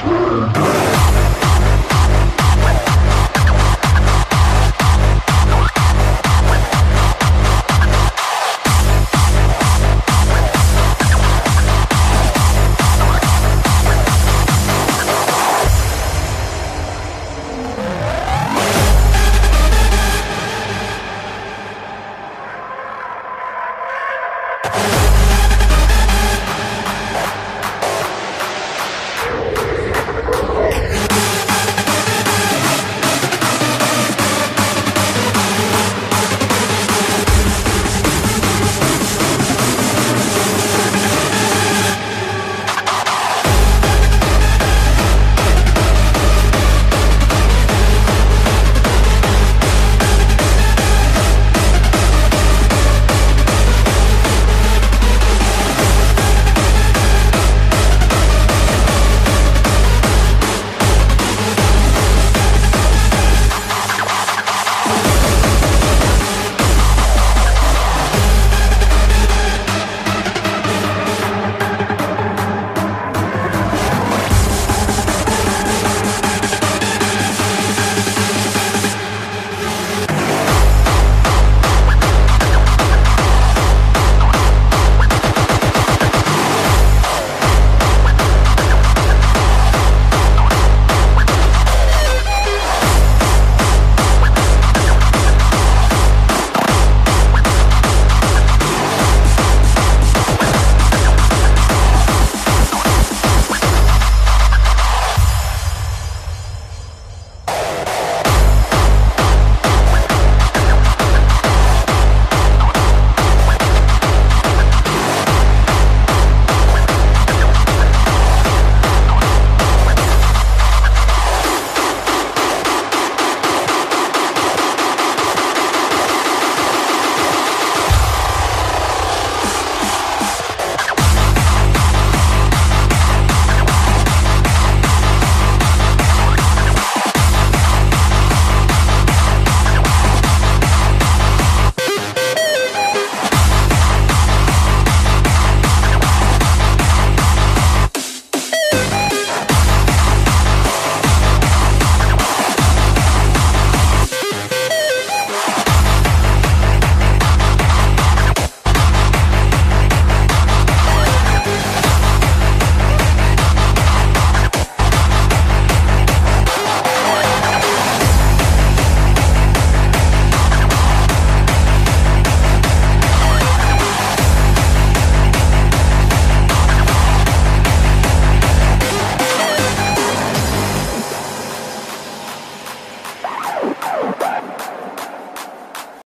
Sure.